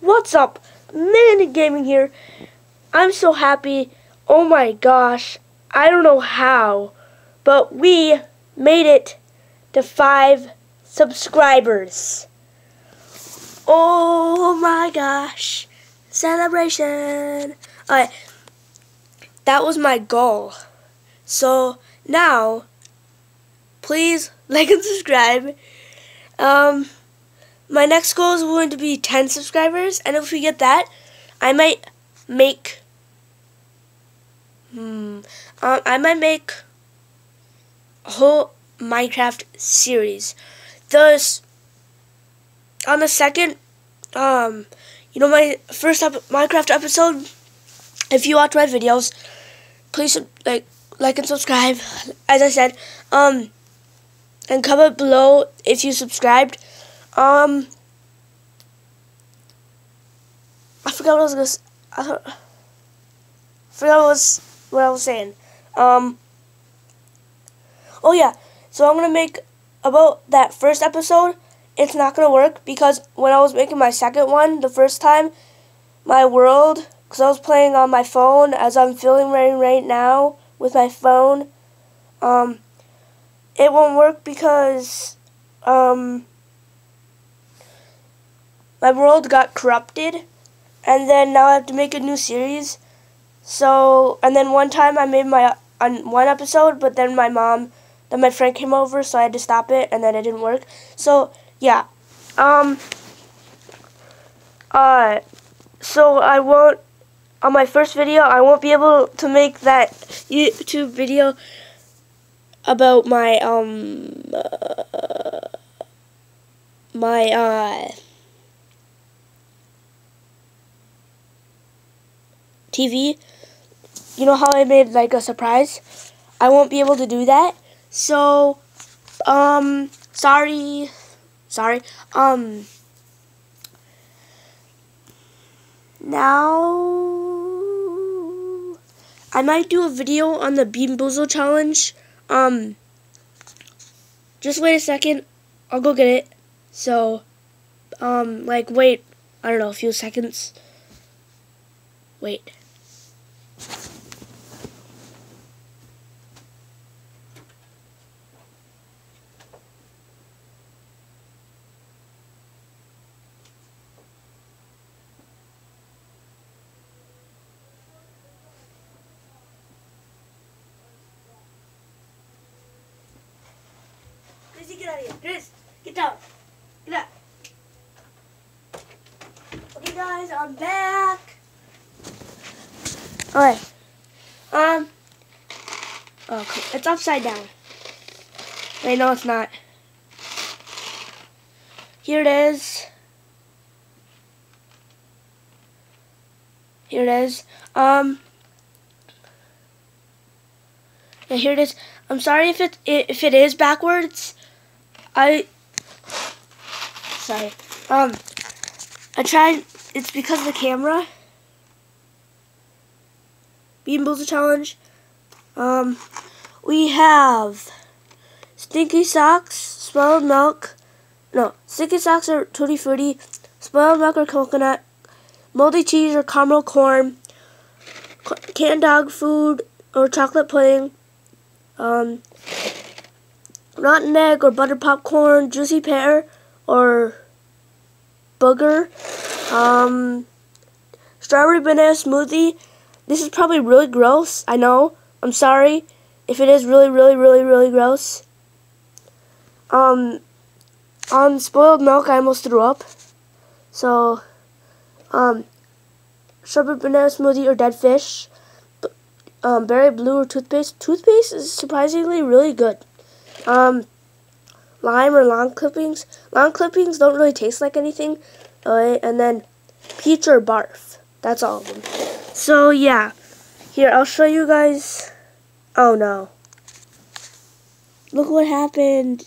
What's up? Minute Gaming here. I'm so happy. Oh my gosh. I don't know how, but we made it to five subscribers. Oh my gosh. Celebration. Alright. That was my goal. So now, please like and subscribe. Um, my next goal is going to be 10 subscribers, and if we get that, I might make, hmm, um, I might make a whole Minecraft series. Thus, on the second, um, you know, my first ep Minecraft episode, if you watch my videos, please, like, like and subscribe, as I said, um, and comment below if you subscribed. Um, I forgot what I was gonna. Say. I forgot what I was what I was saying. Um. Oh yeah, so I'm gonna make about that first episode. It's not gonna work because when I was making my second one the first time, my world, because I was playing on my phone as I'm filming right right now with my phone. Um, it won't work because um my world got corrupted, and then now I have to make a new series. So, and then one time I made my on one episode, but then my mom, then my friend came over, so I had to stop it, and then it didn't work. So, yeah. Um. Uh. So I won't. On my first video, I won't be able to make that YouTube video about my um uh, my uh TV. You know how I made like a surprise? I won't be able to do that. So, um, sorry, sorry. Um, now I might do a video on the Bean Boozle challenge. Um, just wait a second. I'll go get it. So, um, like, wait, I don't know, a few seconds. Wait. Get out of here. Chris, get down. Get up. Okay, guys, I'm back. Alright. Um. Oh, it's upside down. Wait, no, it's not. Here it is. Here it is. Um. Yeah, here it is. I'm sorry if it if it is backwards. I sorry. Um, I tried. It's because of the camera. Bean Boozle challenge. Um, we have stinky socks, spoiled milk. No, stinky socks are tutti frutti, spoiled milk or coconut, moldy cheese or caramel corn, canned dog food or chocolate pudding. Um, rotten egg or butter popcorn, juicy pear or booger, um, strawberry banana smoothie. This is probably really gross. I know. I'm sorry if it is really, really, really, really gross. Um, on spoiled milk, I almost threw up. So, um, strawberry banana smoothie or dead fish. Um, berry blue or toothpaste. Toothpaste is surprisingly really good. Um, lime or lawn clippings. Lawn clippings don't really taste like anything. Uh, and then peach or barf. That's all of them. So, yeah. Here, I'll show you guys. Oh, no. Look what happened.